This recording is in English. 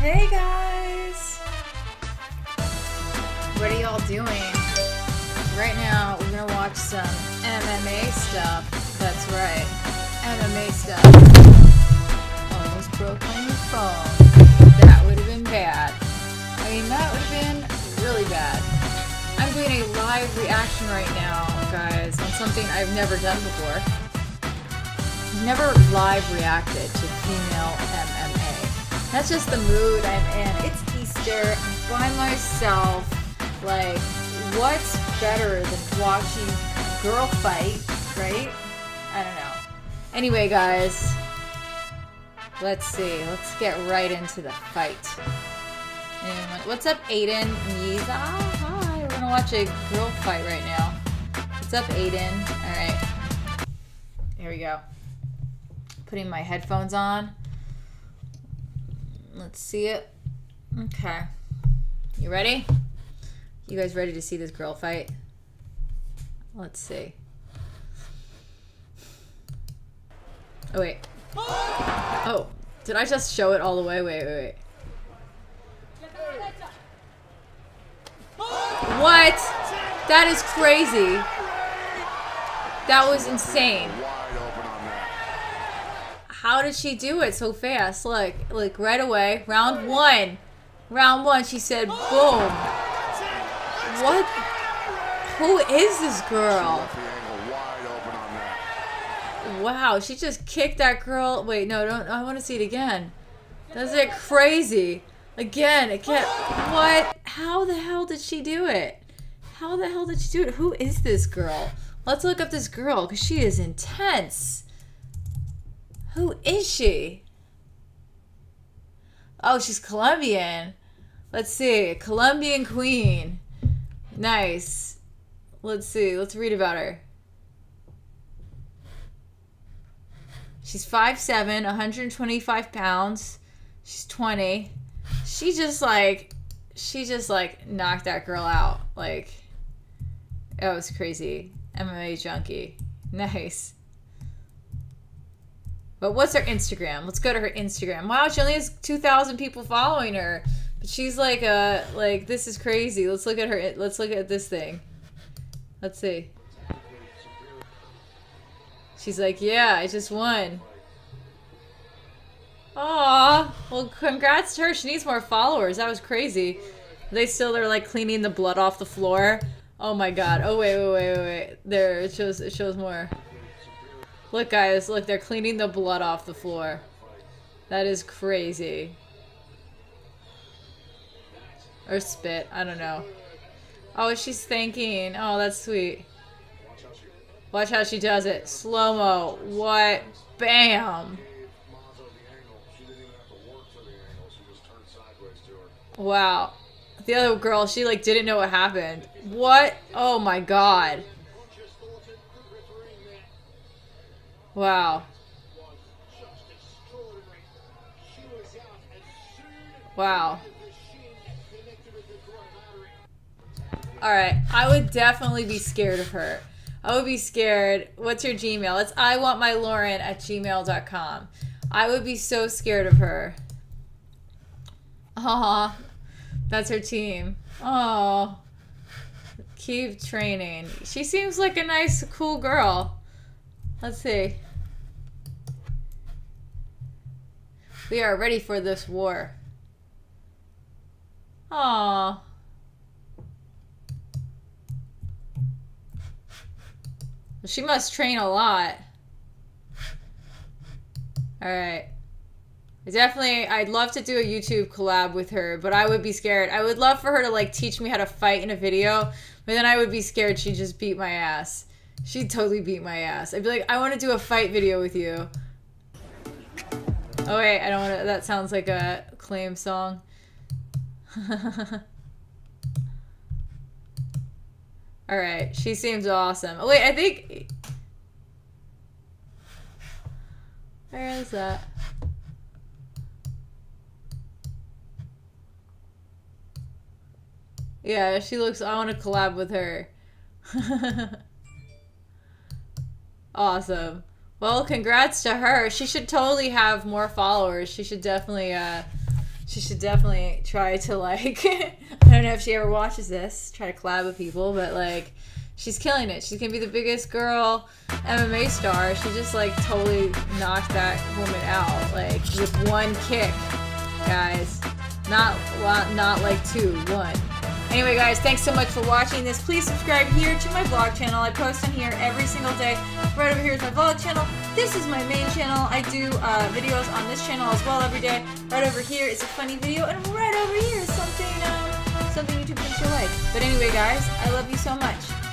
Hey guys! What are y'all doing? Right now, we're gonna watch some MMA stuff. That's right, MMA stuff. Almost broke my new phone. That would have been bad. I mean, that would have been really bad. I'm doing a live reaction right now, guys, on something I've never done before. Never live reacted to female MMA. That's just the mood I'm in. It's Easter. I'm by myself. Like, what's better than watching girl fight, right? I don't know. Anyway, guys, let's see. Let's get right into the fight. What's up, Aiden Miza? Hi. We're gonna watch a girl fight right now. What's up, Aiden? All right. Here we go. Putting my headphones on. Let's see it. Okay. You ready? You guys ready to see this girl fight? Let's see. Oh, wait. Oh, did I just show it all the way? Wait, wait, wait. What? That is crazy. That was insane. How did she do it so fast? Look, like right away, round one. Round one, she said, boom. What? Who is this girl? Wow, she just kicked that girl. Wait, no, don't. I want to see it again. That's it crazy. Again, it can't. What? How the hell did she do it? How the hell did she do it? Who is this girl? Let's look up this girl because she is intense. Who is she? Oh, she's Colombian. Let's see. Colombian queen. Nice. Let's see. Let's read about her. She's 5'7, 125 pounds. She's 20. She just like, she just like knocked that girl out. Like, that was crazy. MMA junkie. Nice. But what's her Instagram? Let's go to her Instagram. Wow, she only has 2,000 people following her. But she's like, uh, like, this is crazy. Let's look at her. Let's look at this thing. Let's see. She's like, yeah, I just won. Aw, well, congrats to her. She needs more followers. That was crazy. They still, they're like cleaning the blood off the floor. Oh my god. Oh, wait, wait, wait, wait, wait. There, it shows, it shows more. Look, guys, look, they're cleaning the blood off the floor. That is crazy. Or spit, I don't know. Oh, she's thanking. Oh, that's sweet. Watch how she does it. Slow-mo. What? Bam. Wow. The other girl, she like didn't know what happened. What? Oh my god. Wow. Wow. Alright, I would definitely be scared of her. I would be scared. What's your Gmail? It's I want my Lauren at gmail.com. I would be so scared of her. Aw, that's her team. Oh, keep training. She seems like a nice, cool girl. Let's see. We are ready for this war. Aw. She must train a lot. Alright. Definitely, I'd love to do a YouTube collab with her, but I would be scared. I would love for her to like teach me how to fight in a video, but then I would be scared she'd just beat my ass. She'd totally beat my ass. I'd be like, I want to do a fight video with you. Oh wait, I don't want to. That sounds like a claim song. All right, she seems awesome. Oh wait, I think. Where is that? Yeah, she looks. I want to collab with her. awesome. Well, congrats to her. She should totally have more followers. She should definitely, uh, she should definitely try to like. I don't know if she ever watches this. Try to collab with people, but like, she's killing it. She's gonna be the biggest girl MMA star. She just like totally knocked that woman out like with one kick, guys. Not not like two, one. Anyway, guys, thanks so much for watching this. Please subscribe here to my vlog channel. I post on here every single day. Right over here is my vlog channel. This is my main channel. I do uh, videos on this channel as well every day. Right over here is a funny video, and right over here is something, um, something YouTube thinks you like. But anyway, guys, I love you so much.